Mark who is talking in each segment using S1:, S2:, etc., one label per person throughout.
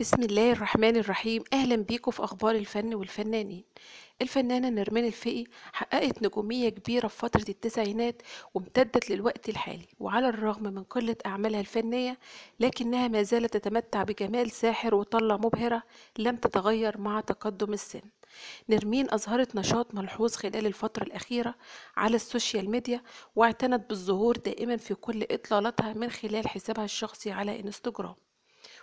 S1: بسم الله الرحمن الرحيم. أهلا بيكم في أخبار الفن والفنانين. الفنانة نرمين الفقي حققت نجومية كبيرة في فترة التسعينات وامتدت للوقت الحالي. وعلى الرغم من قلة أعمالها الفنية لكنها ما زالت تتمتع بجمال ساحر وطلة مبهرة لم تتغير مع تقدم السن. نرمين أظهرت نشاط ملحوظ خلال الفترة الأخيرة على السوشيال ميديا واعتنت بالظهور دائما في كل إطلالاتها من خلال حسابها الشخصي على إنستجرام.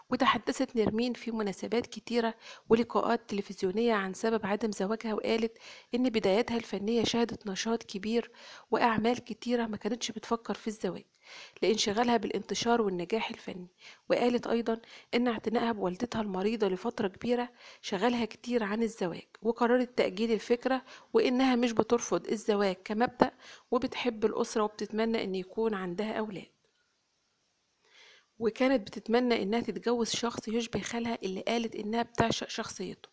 S1: وتحدثت نرمين في مناسبات كتيرة ولقاءات تلفزيونية عن سبب عدم زواجها وقالت إن بداياتها الفنية شهدت نشاط كبير وأعمال كتيرة ما كانتش بتفكر في الزواج لانشغالها بالانتشار والنجاح الفني وقالت أيضا إن اعتنائها بوالدتها المريضة لفترة كبيرة شغلها كتير عن الزواج وقررت تأجيل الفكرة وإنها مش بترفض الزواج كمبدأ وبتحب الأسرة وبتتمنى إن يكون عندها أولاد. وكانت بتتمنى إنها تتجوز شخص يشبه خالها اللي قالت إنها بتعشق شخصيته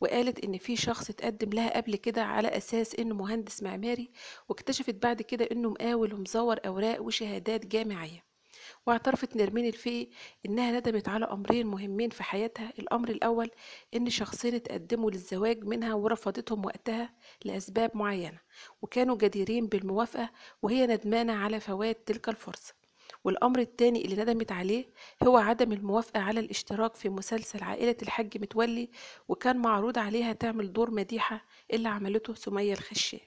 S1: وقالت إن في شخص اتقدم لها قبل كده على أساس إنه مهندس معماري واكتشفت بعد كده إنه مقاول ومزور أوراق وشهادات جامعية واعترفت نرمين الفقي إنها ندمت على أمرين مهمين في حياتها الأمر الأول إن شخصين اتقدموا للزواج منها ورفضتهم وقتها لأسباب معينة وكانوا جديرين بالموافقة وهي ندمانة على فوات تلك الفرصة. والأمر التاني اللي ندمت عليه هو عدم الموافقة على الاشتراك في مسلسل عائلة الحاج متولي وكان معروض عليها تعمل دور مديحة اللي عملته سمية الخشاب.